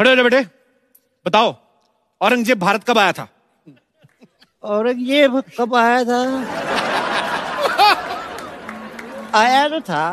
खड़े हो जाओ बेटे। बताओ औरंगज़ेब भारत कब आया था? औरंगज़ेब कब आया था? आया तो था।